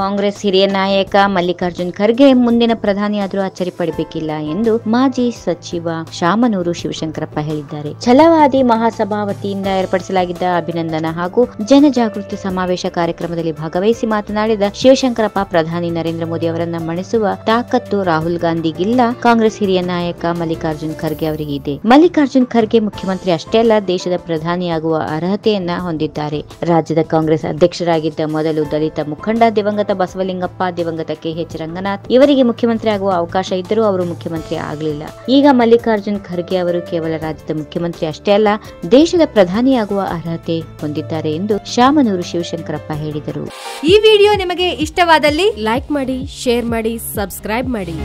ಕಾಂಗ್ರೆಸ್ ಹಿರಿಯ ನಾಯಕ ಮಲ್ಲಿಕಾರ್ಜುನ್ ಖರ್ಗೆ ಮುಂದಿನ ಪ್ರಧಾನಿಯಾದರೂ ಅಚ್ಚರಿ ಪಡಬೇಕಿಲ್ಲ ಎಂದು ಮಾಜಿ ಸಚಿವ ಶಾಮನೂರು ಶಿವಶಂಕರಪ್ಪ ಹೇಳಿದ್ದಾರೆ. ಛಲವಾದಿ ಮಹಾಸಭಾ ವತಿಯಿಂದ ಏರ್ಪಡಿಸಲಾಗಿದ್ದ ಅಭಿನಂದನಾ ಹಾಗೂ ಜನಜಾಗೃತಿ ಸಮಾವೇಶ ಕಾರ್ಯಕ್ರಮದಲ್ಲಿ ಭಾಗವಹಿಸಿ ಮಾತನಾಡಿದ ಶಿವಶಂಕರಪ್ಪ, ಪ್ರಧಾನಿ ನರೇಂದ್ರ ಮೋದಿ ಅವರನ್ನ ಮಣಿಸುವ ತಾಕತ್ತು ರಾಹುಲ್ ಗಾಂಧಿಗಿಲ್ಲ. ಕಾಂಗ್ರೆಸ್ ಹಿರಿಯ ನಾಯಕ ಮಲ್ಲಿಕಾರ್ಜುನ್ ಖರ್ಗೆ ಅವರಿಗೆ ಇದೆ. ಮಲ್ಲಿಕಾರ್ಜುನ್ ಖರ್ಗೆ ಮುಖ್ಯಮಂತ್ರಿ ಅಷ್ಟೇ ಅಲ್ಲ, ದೇಶದ ಪ್ರಧಾನಿಯಾಗುವ ಅರ್ಹತೆಯನ್ನ ಹೊಂದಿದ್ದಾರೆ. ರಾಜ್ಯದ ಕಾಂಗ್ರೆಸ್ ಅಧ್ಯಕ್ಷರಾಗಿದ್ದ ಮೊದಲು ದಲಿತ ಮುಖಂಡ ದಿವಂಗತ ಬಸವಲಿಂಗಪ್ಪ ದಿವಂಗತ ಕೆಎಚ್ ರಂಗನಾಥ್ ಇವರಿಗೆ ಮುಖ್ಯಮಂತ್ರಿ ಆಗುವ ಅವಕಾಶ ಇದ್ದರೂ ಅವರು ಮುಖ್ಯಮಂತ್ರಿ ಆಗಲಿಲ್ಲ. ಈಗ ಮಲ್ಲಿಕಾರ್ಜುನ್ ಖರ್ಗೆ ಅವರು ಕೇವಲ ರಾಜ್ಯದ ಮುಖ್ಯಮಂತ್ರಿ ಅಷ್ಟೇ ಅಲ್ಲ, ದೇಶದ ಪ್ರಧಾನಿಯಾಗುವ ಅರ್ಹತೆ ಹೊಂದಿದ್ದಾರೆ ಎಂದು ಶಾಮನೂರು ಶಿವಶಂಕರಪ್ಪ ಹೇಳಿದರು. ಈ ವಿಡಿಯೋ ನಿಮಗೆ ಇಷ್ಟವಾದಲ್ಲಿ ಲೈಕ್ ಮಾಡಿ, ಶೇರ್ ಮಾಡಿ, ಸಬ್ಸ್ಕ್ರೈಬ್ ಮಾಡಿ.